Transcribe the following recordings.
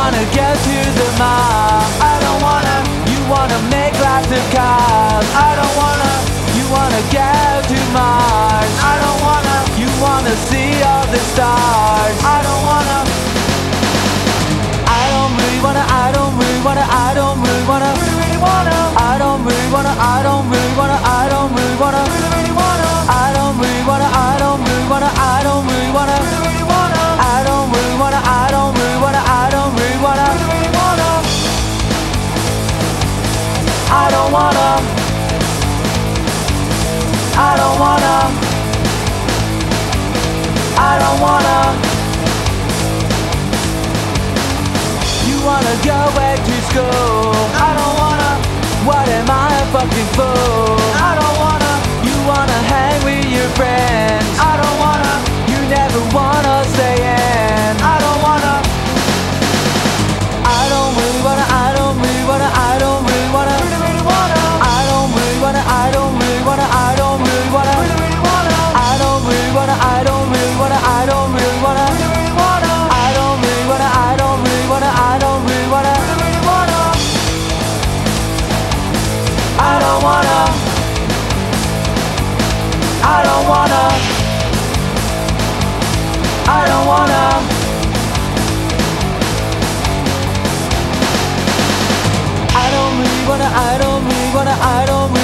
wanna go to the mall I don't wanna, you wanna make lots of calls I don't wanna, you wanna go to Mars I don't wanna, you wanna see all the stars I don't wanna I don't really wanna, I don't really wanna, I don't really wanna Really wanna I don't really wanna, I don't really wanna, I don't really wanna Really, really wanna I don't don't wanna. You wanna go back to school? I don't wanna. What am I fucking for? I don't really what I don't really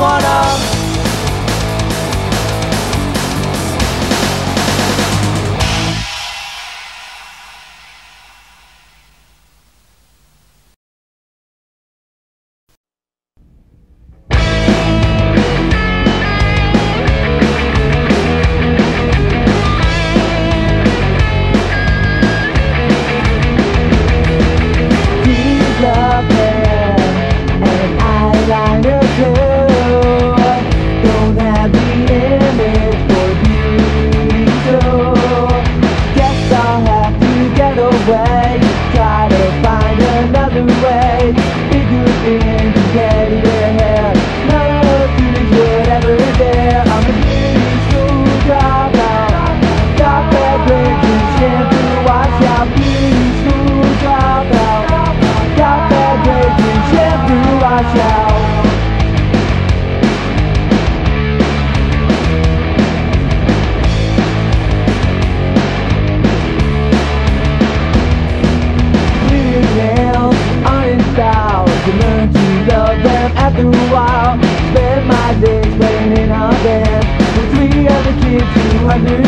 what I I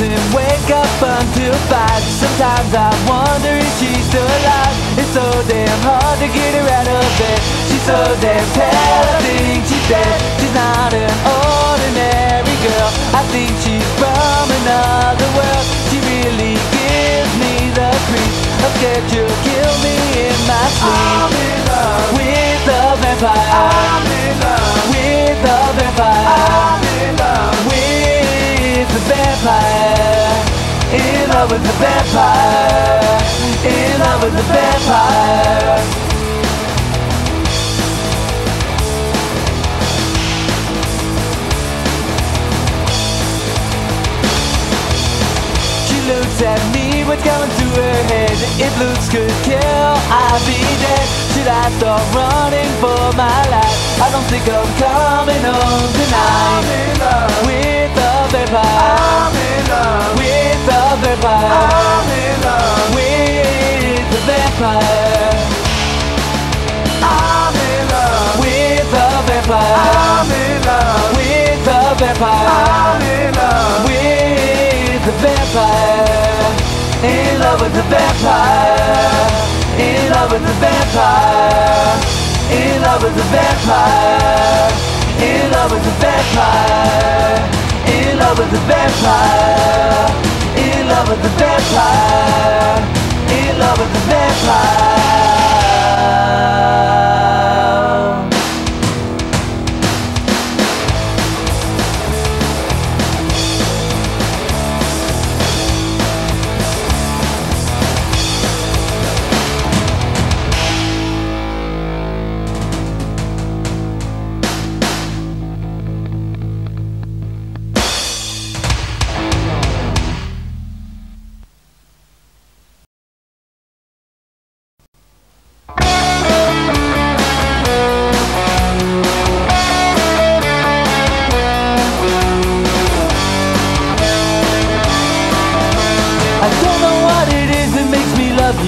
doesn't wake up until five. Sometimes I wonder if she's still alive. It's so damn hard to get her out of bed. She's so damn pale, I think she's dead. She's not an ordinary girl. I think she's from another world. She really gives me the creep. I'm scared she'll kill me in my sleep. I'm in love with the vampire. I'm in love with the vampire. Vampire. In love with the vampire. In love with the vampire. Looks at me, what's going through her head? If looks could kill, I'd be dead. Should I start running for my life? I don't think I'm coming home I'm tonight. in love With the vampire. I'm in love With the vampire. I'm in love With the vampire. I'm in love With the vampire. I'm in love With the vampire. The vampire. In love with the vampire. In love with the vampire. In love with the vampire. In love with the vampire. In love with the vampire. In love with the vampire. In love with the vampire.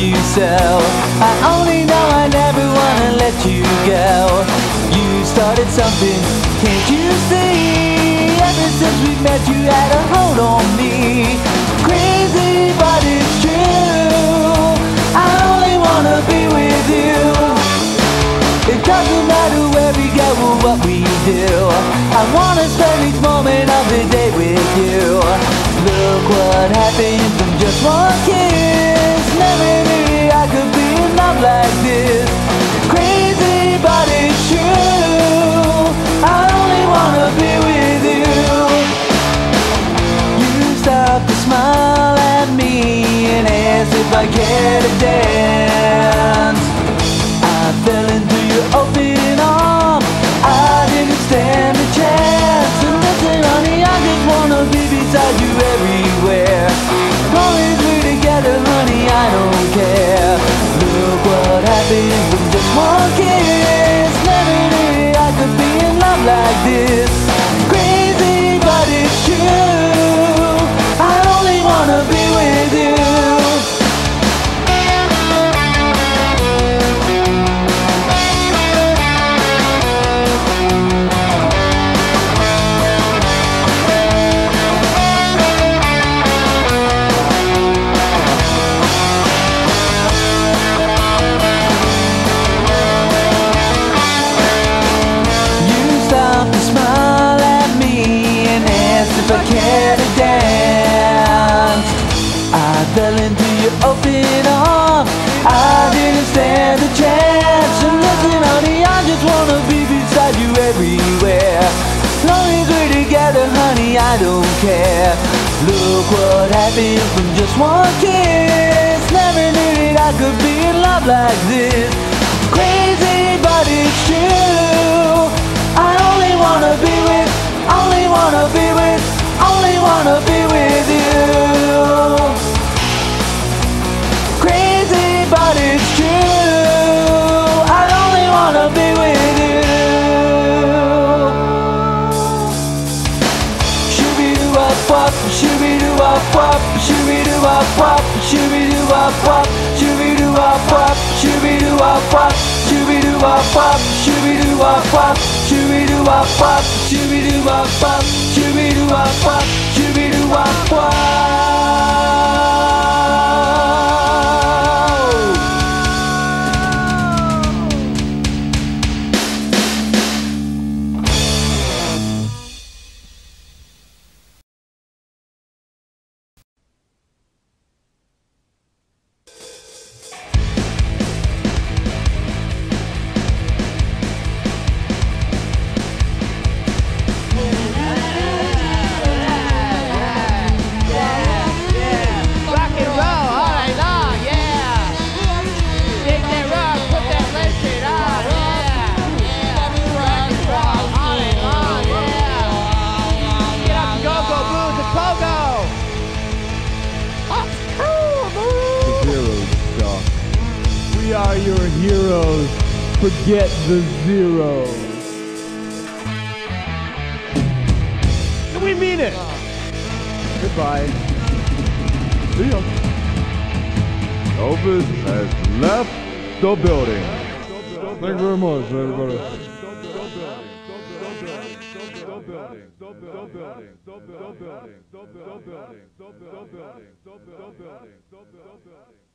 You so. I only know I never wanna let you go. You started something, can't you see? Ever since we met, you had a hold on me. Crazy, but it's true. I only wanna be with you. It doesn't matter where we go or what we do. I wanna spend each moment of the day with you. Look what happened from just one kiss. Like this. I don't care. Look what happened from just one kiss. Never knew that I could be in love like this. Crazy, but it's true. I only wanna be with, only wanna be with, only wanna be with you. Wop wop, shooby doo wop wop, shooby doo wop wop, shooby doo wop wop, shooby doo wop wop, shooby doo wop wop, shooby doo wop wop, shooby doo wop wop, shooby doo wop wop, shooby doo wop wop, shooby doo wop wop. Forget the zeros. And we mean it. Goodbye. See ya. Elvis has left the building. Thank you very much, everybody. building.